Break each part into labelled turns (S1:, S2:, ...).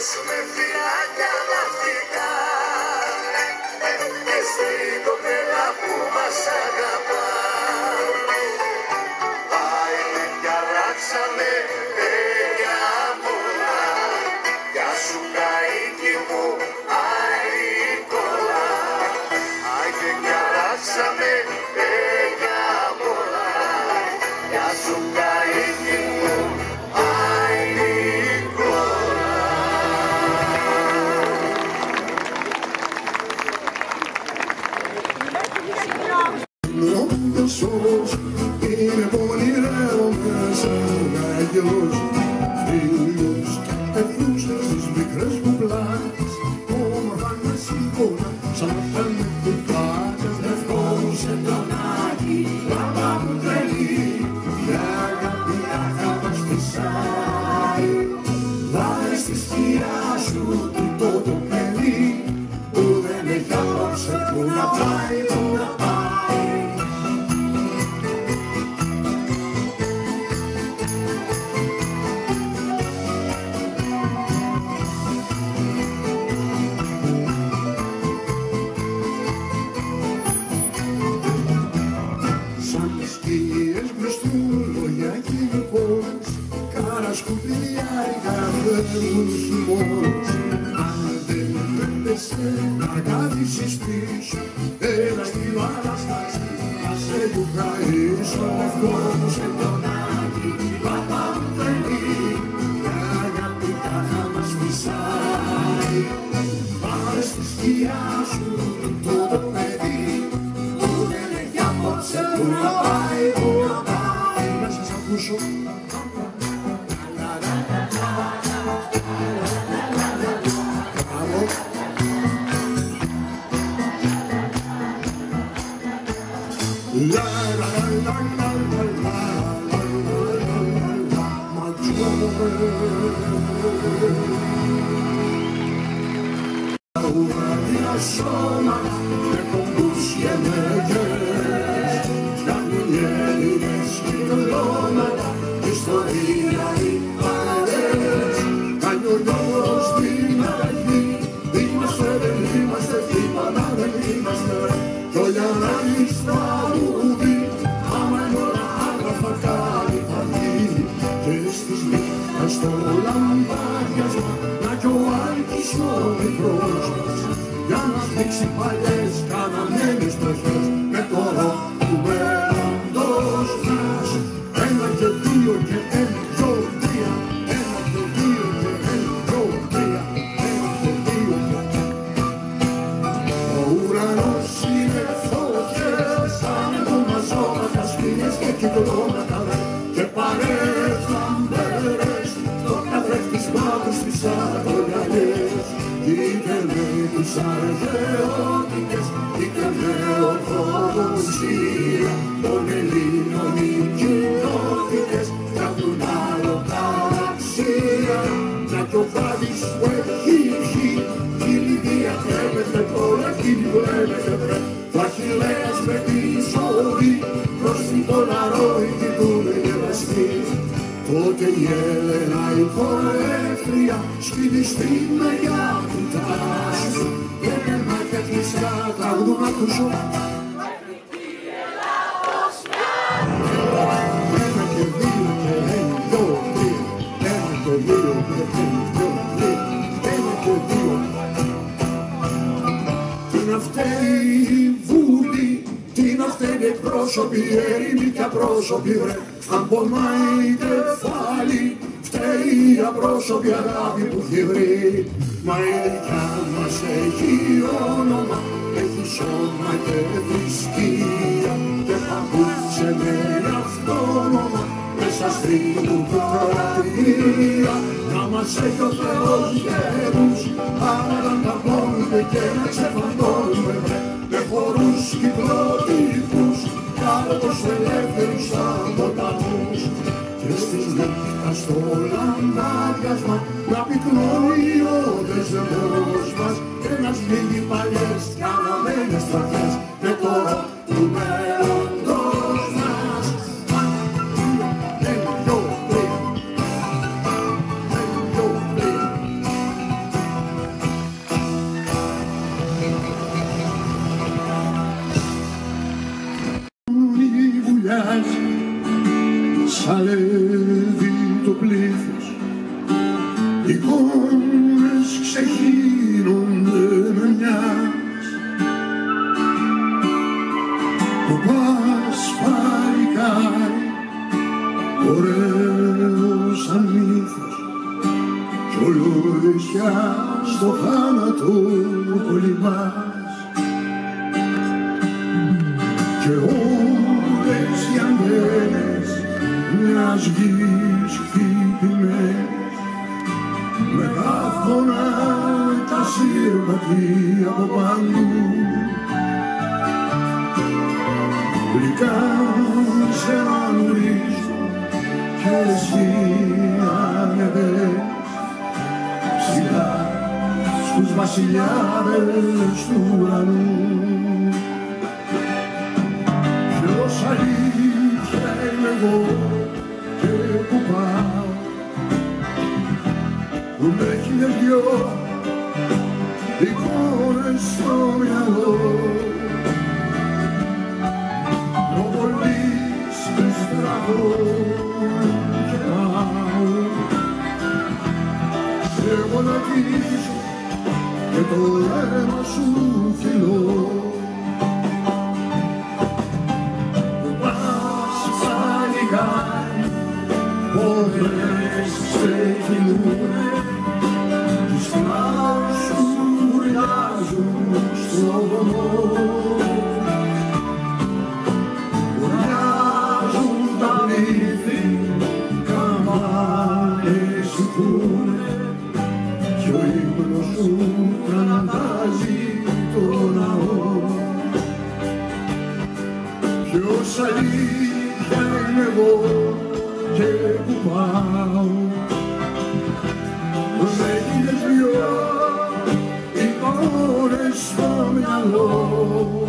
S1: δώσουμε φιλάκια ναυτικά Έστει η κοπέλα που μας
S2: αγαπάς. στους μικρές κουπλάδες όμορφα να σιγόνα σαν τα κουπλάδες δευκόντουσε σε τονάκι, λάμπα μου τρελή η αγάπη άχαμα βάλε στη σκιά σου τούτο το παιδί κόσμος Αν δεν έπεσε να καθίσεις πίσω Έλα στη παραστάση Ας σε βοηθάει στον μου σε τον Uwagi na szona, jaką dusz je ο μικρός μας Για να σφίξει παλιές καναμένες τροχές. Με το ρο του μέλλοντος μας Ένα και δύο και ένα δυο τρία Ένα και δύο και ένα δυο τρία Ένα και δύο και ο ουρανός είναι φωτιές Άνεμο μαζώματα, σκηνές και κυκλώματα Και παρέες λαμπέρες Το καθρέφτισμά τους στις αγωνιαλιές Είτε με τις αρχαιότητες με καθεορθοδοσία των Ελλήνων οι κοινότητες κρατούν άλλο παραξία να το ο που έχει βγει η Λιδία τρέμεται τώρα κι βλέμεται το Αχιλέας με τη σωρή προς την τον αρρώητη του γελαστή Τότε η Έλενα η χορεύτρια σκηνιστή με για μάτια κλειστά τραγουδούν να ακούσω Ένα και δύο και ένα, δυο, τρία Ένα και δύο και ένα, δυο, τρία Ένα και δύο Τι να φταίει η Βουλή, τι να φταίνε εκπρόσωποι, έρημοι και απρόσωποι βρε Αν πονάει η κεφάλι, φταίει η απρόσωπη αγάπη που έχει βρει. Μα η δικιά μας έχει όνομα, έχει σώμα και θρησκεία. Και παπούτσε με αυτόνομα, μέσα στην κουκουρατηρία Να μας έχει ο Θεός γέρους, άρα να καπώνουμε και να ξεφαντώνουμε βρε Με χορούς κυκλοτύπους, κάτω ελεύθερους σαν ποταμούς και στις νύχτας στο αγκασμά να πυκνώνει ο δεσμός μας. Και να σφίγγει παλιές και αναμένες στρατιές και τώρα του μέλλοντος μας. Σαλεύει το πλήθος. Το πας παλικάρι Ωραίος σαν μύθος Κι όλο εσιά στο θάνατο κολυμπάς Και όλες οι αντένες μιας γης χτυπημένες με κάφωνα τα σύρματι από παντού σε έναν ουρίζο κι εσύ ανεβες. Ψηλά στους βασιλιάδες του ουρανού. Ποιος αλήθεια είμαι εγώ και που πάω. Που με έχεις δυο εικόνες στο μυαλό και πάω σε γονατίζω και το αίμα σου φιλώ κι ο ύπνος σου τρανατάζει το ναό Ποιος αλήθεια είμαι εγώ και που πάω. Με έχεις δυο εικόνες στο μυαλό.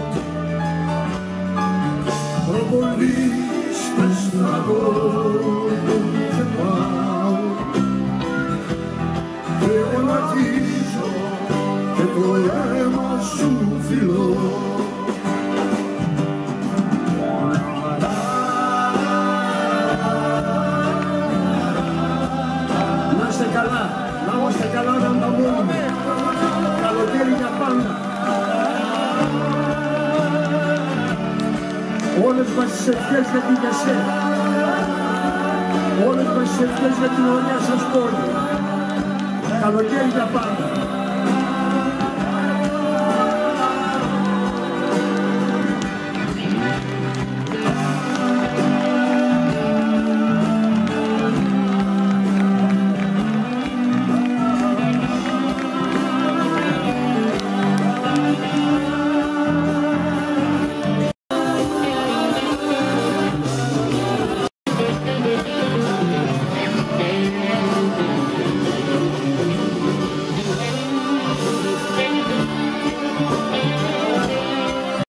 S2: Προβολής με στραβό και πάω. Και γονατίζω
S3: Όλες μας τις ευχές για την Κεσέ. Όλες μας τις ευχές για την ωραία σας πόλη. Καλοκαίρι για πάντα.